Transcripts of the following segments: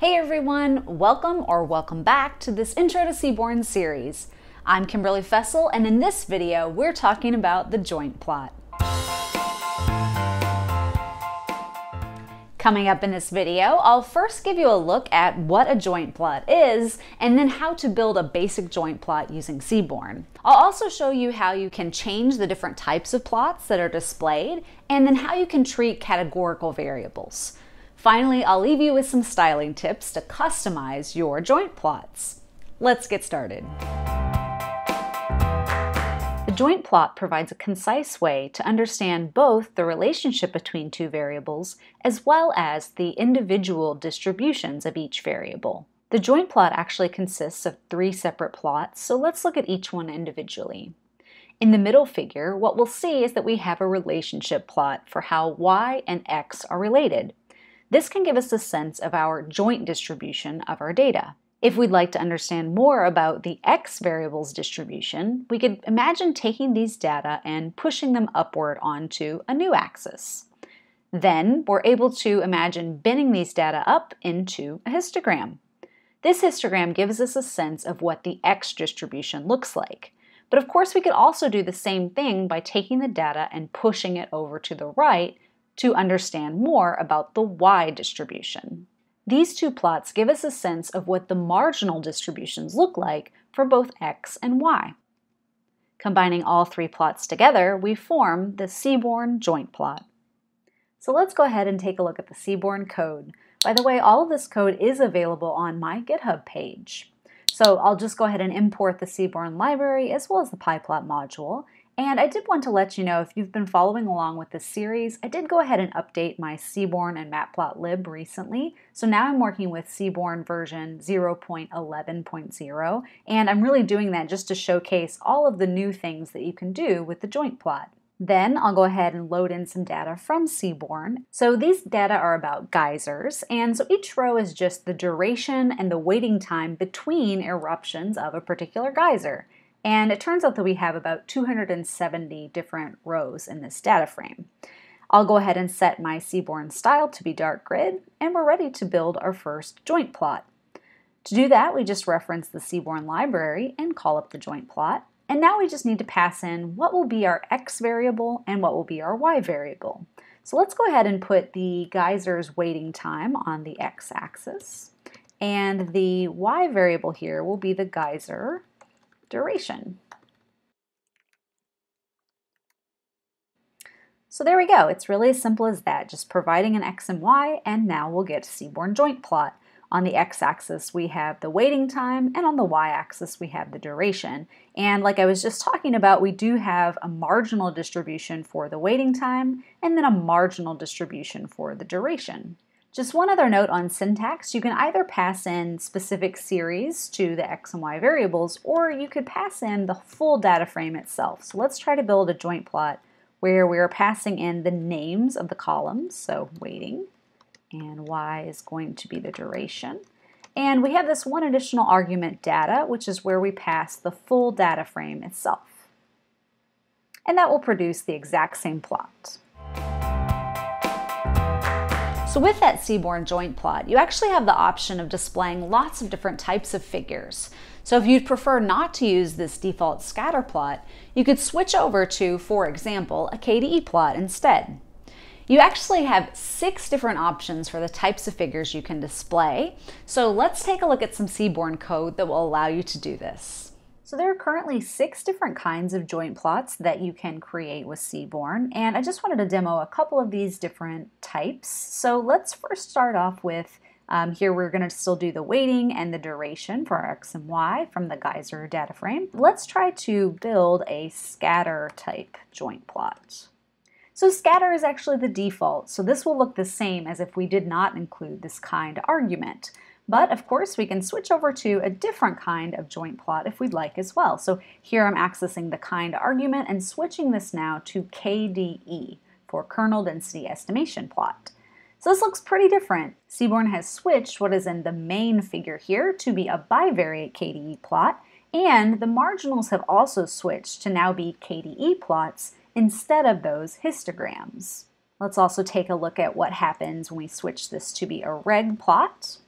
Hey everyone, welcome or welcome back to this Intro to Seaborn series. I'm Kimberly Fessel, and in this video, we're talking about the joint plot. Coming up in this video, I'll first give you a look at what a joint plot is, and then how to build a basic joint plot using Seaborn. I'll also show you how you can change the different types of plots that are displayed, and then how you can treat categorical variables. Finally, I'll leave you with some styling tips to customize your joint plots. Let's get started. The joint plot provides a concise way to understand both the relationship between two variables as well as the individual distributions of each variable. The joint plot actually consists of three separate plots, so let's look at each one individually. In the middle figure, what we'll see is that we have a relationship plot for how y and x are related. This can give us a sense of our joint distribution of our data. If we'd like to understand more about the x variables distribution, we could imagine taking these data and pushing them upward onto a new axis. Then we're able to imagine binning these data up into a histogram. This histogram gives us a sense of what the x distribution looks like. But of course, we could also do the same thing by taking the data and pushing it over to the right to understand more about the y distribution. These two plots give us a sense of what the marginal distributions look like for both x and y. Combining all three plots together, we form the Seaborn joint plot. So let's go ahead and take a look at the Seaborn code. By the way, all of this code is available on my GitHub page. So I'll just go ahead and import the Seaborn library as well as the PyPlot module, and I did want to let you know if you've been following along with this series, I did go ahead and update my Seaborn and Matplotlib lib recently. So now I'm working with Seaborn version 0.11.0, and I'm really doing that just to showcase all of the new things that you can do with the joint plot. Then I'll go ahead and load in some data from Seaborn. So these data are about geysers, and so each row is just the duration and the waiting time between eruptions of a particular geyser. And it turns out that we have about 270 different rows in this data frame. I'll go ahead and set my Seaborn style to be dark grid, and we're ready to build our first joint plot. To do that, we just reference the Seaborn library and call up the joint plot. And now we just need to pass in what will be our x variable and what will be our y variable. So let's go ahead and put the geyser's waiting time on the x-axis. And the y variable here will be the geyser duration. So there we go. It's really as simple as that, just providing an x and y, and now we'll get a Seaborn joint plot. On the x-axis, we have the waiting time, and on the y-axis, we have the duration. And like I was just talking about, we do have a marginal distribution for the waiting time, and then a marginal distribution for the duration. Just one other note on syntax, you can either pass in specific series to the x and y variables, or you could pass in the full data frame itself. So let's try to build a joint plot where we're passing in the names of the columns, so waiting, and y is going to be the duration. And we have this one additional argument data, which is where we pass the full data frame itself. And that will produce the exact same plot. So with that Seaborn joint plot, you actually have the option of displaying lots of different types of figures. So if you'd prefer not to use this default scatter plot, you could switch over to, for example, a KDE plot instead. You actually have six different options for the types of figures you can display. So let's take a look at some Seaborn code that will allow you to do this. So there are currently six different kinds of joint plots that you can create with Seaborn, and I just wanted to demo a couple of these different types. So let's first start off with um, here we're going to still do the waiting and the duration for our x and y from the geyser data frame. Let's try to build a scatter type joint plot. So scatter is actually the default, so this will look the same as if we did not include this kind argument. But of course, we can switch over to a different kind of joint plot if we'd like as well. So here I'm accessing the kind argument and switching this now to KDE for kernel density estimation plot. So this looks pretty different. Seaborn has switched what is in the main figure here to be a bivariate KDE plot, and the marginals have also switched to now be KDE plots instead of those histograms. Let's also take a look at what happens when we switch this to be a reg plot.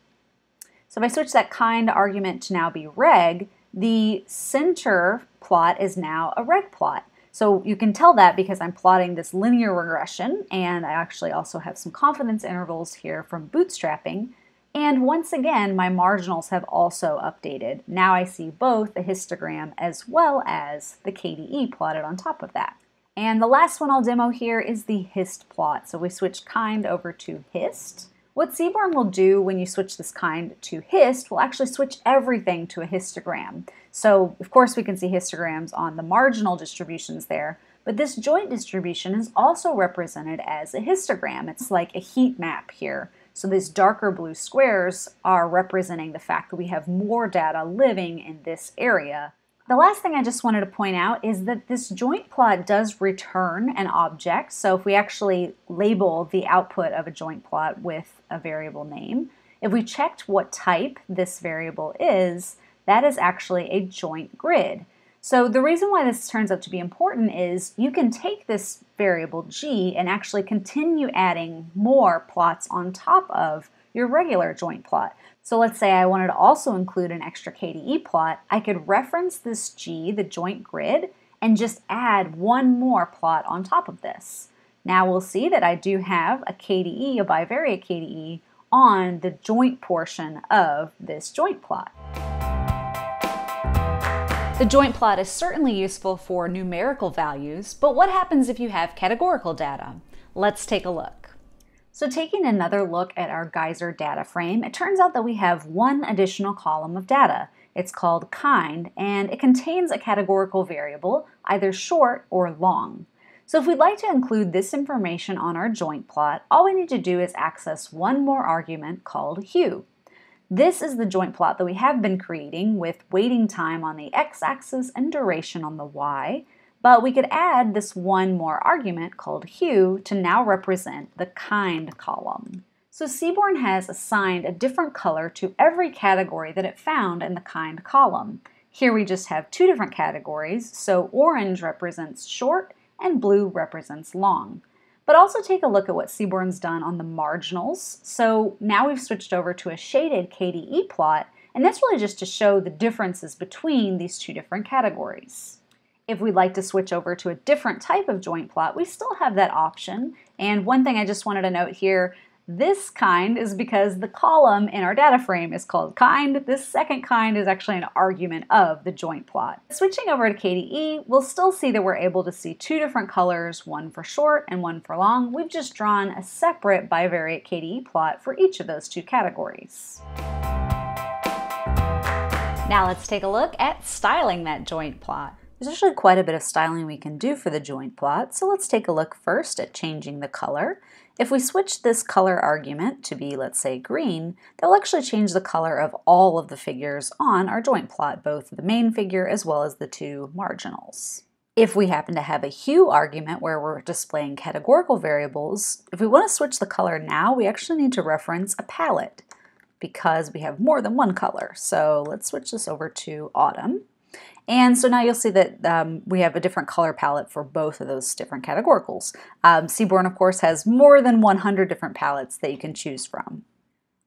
So if I switch that kind argument to now be reg, the center plot is now a reg plot. So you can tell that because I'm plotting this linear regression and I actually also have some confidence intervals here from bootstrapping. And once again, my marginals have also updated. Now I see both the histogram as well as the KDE plotted on top of that. And the last one I'll demo here is the hist plot. So we switch kind over to hist. What Seaborn will do when you switch this kind to hist will actually switch everything to a histogram. So of course we can see histograms on the marginal distributions there, but this joint distribution is also represented as a histogram. It's like a heat map here. So these darker blue squares are representing the fact that we have more data living in this area the last thing I just wanted to point out is that this joint plot does return an object. So if we actually label the output of a joint plot with a variable name, if we checked what type this variable is, that is actually a joint grid. So the reason why this turns out to be important is you can take this variable g and actually continue adding more plots on top of your regular joint plot. So let's say I wanted to also include an extra KDE plot, I could reference this G, the joint grid, and just add one more plot on top of this. Now we'll see that I do have a KDE, a bivariate KDE, on the joint portion of this joint plot. The joint plot is certainly useful for numerical values, but what happens if you have categorical data? Let's take a look. So taking another look at our geyser data frame, it turns out that we have one additional column of data. It's called kind, and it contains a categorical variable, either short or long. So if we'd like to include this information on our joint plot, all we need to do is access one more argument called hue. This is the joint plot that we have been creating with waiting time on the x-axis and duration on the y, but we could add this one more argument called hue to now represent the kind column. So Seaborn has assigned a different color to every category that it found in the kind column. Here we just have two different categories, so orange represents short and blue represents long. But also take a look at what Seaborn's done on the marginals. So now we've switched over to a shaded KDE plot, and that's really just to show the differences between these two different categories. If we'd like to switch over to a different type of joint plot, we still have that option. And one thing I just wanted to note here, this kind is because the column in our data frame is called kind. This second kind is actually an argument of the joint plot. Switching over to KDE, we'll still see that we're able to see two different colors, one for short and one for long. We've just drawn a separate bivariate KDE plot for each of those two categories. Now let's take a look at styling that joint plot. There's actually quite a bit of styling we can do for the joint plot, so let's take a look first at changing the color. If we switch this color argument to be, let's say, green, that will actually change the color of all of the figures on our joint plot, both the main figure as well as the two marginals. If we happen to have a hue argument where we're displaying categorical variables, if we want to switch the color now, we actually need to reference a palette because we have more than one color. So let's switch this over to autumn. And so now you'll see that um, we have a different color palette for both of those different categoricals. Um, Seaborn, of course, has more than 100 different palettes that you can choose from.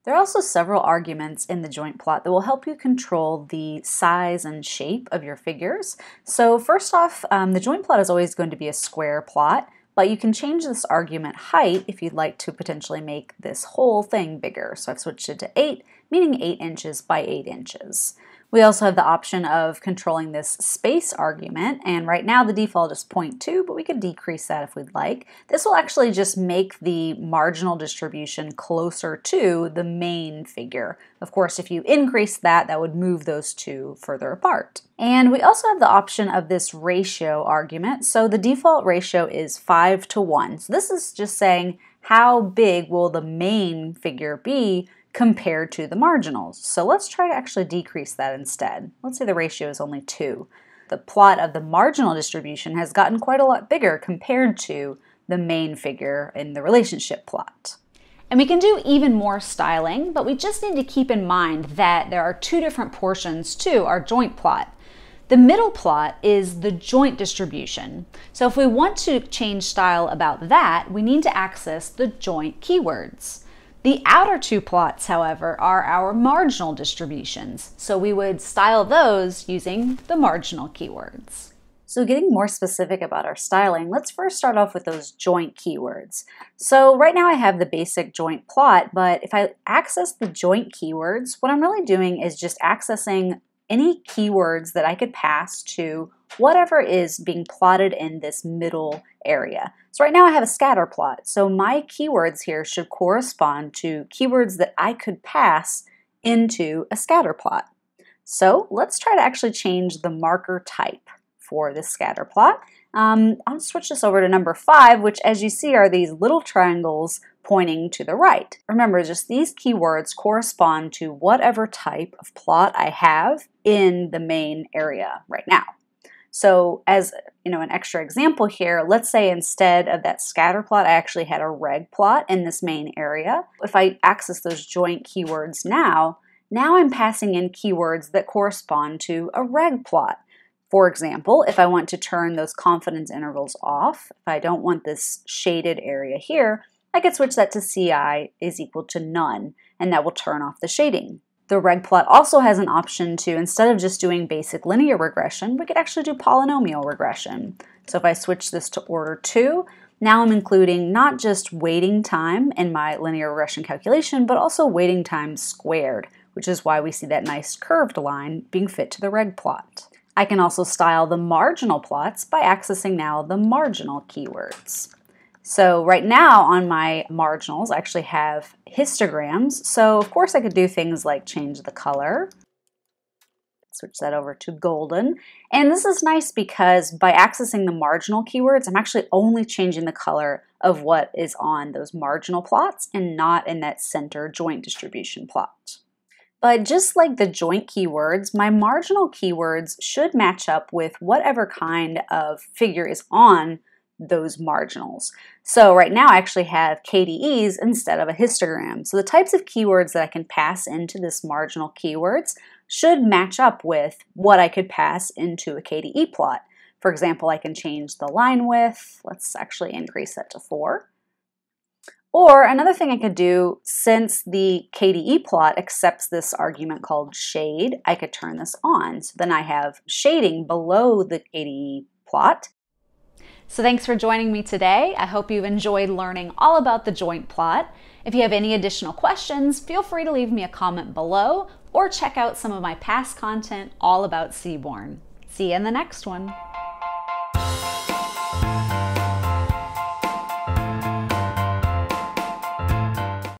There are also several arguments in the joint plot that will help you control the size and shape of your figures. So first off, um, the joint plot is always going to be a square plot, but you can change this argument height if you'd like to potentially make this whole thing bigger. So I've switched it to 8, meaning 8 inches by 8 inches. We also have the option of controlling this space argument, and right now the default is 0.2, but we could decrease that if we'd like. This will actually just make the marginal distribution closer to the main figure. Of course, if you increase that, that would move those two further apart. And we also have the option of this ratio argument. So the default ratio is 5 to 1. So this is just saying how big will the main figure be compared to the marginals. So let's try to actually decrease that instead. Let's say the ratio is only 2. The plot of the marginal distribution has gotten quite a lot bigger compared to the main figure in the relationship plot. And we can do even more styling, but we just need to keep in mind that there are two different portions to our joint plot. The middle plot is the joint distribution. So if we want to change style about that, we need to access the joint keywords. The outer two plots, however, are our marginal distributions, so we would style those using the marginal keywords. So getting more specific about our styling, let's first start off with those joint keywords. So right now I have the basic joint plot, but if I access the joint keywords, what I'm really doing is just accessing any keywords that I could pass to whatever is being plotted in this middle area. So right now I have a scatter plot. So my keywords here should correspond to keywords that I could pass into a scatter plot. So let's try to actually change the marker type for this scatter plot. Um, I'll switch this over to number five, which as you see are these little triangles pointing to the right. Remember, just these keywords correspond to whatever type of plot I have in the main area right now. So as you know, an extra example here, let's say instead of that scatter plot, I actually had a reg plot in this main area. If I access those joint keywords now, now I'm passing in keywords that correspond to a reg plot. For example, if I want to turn those confidence intervals off, if I don't want this shaded area here, I could switch that to CI is equal to none, and that will turn off the shading. The reg plot also has an option to, instead of just doing basic linear regression, we could actually do polynomial regression. So if I switch this to order 2, now I'm including not just waiting time in my linear regression calculation, but also waiting time squared, which is why we see that nice curved line being fit to the reg plot. I can also style the marginal plots by accessing now the marginal keywords. So right now on my marginals, I actually have histograms. So of course I could do things like change the color, switch that over to golden. And this is nice because by accessing the marginal keywords, I'm actually only changing the color of what is on those marginal plots and not in that center joint distribution plot. But just like the joint keywords, my marginal keywords should match up with whatever kind of figure is on those marginals. So right now I actually have KDEs instead of a histogram. So the types of keywords that I can pass into this marginal keywords should match up with what I could pass into a KDE plot. For example, I can change the line width. Let's actually increase that to 4. Or another thing I could do, since the KDE plot accepts this argument called shade, I could turn this on. So then I have shading below the KDE plot, so thanks for joining me today. I hope you've enjoyed learning all about the joint plot. If you have any additional questions, feel free to leave me a comment below or check out some of my past content all about Seaborn. See you in the next one.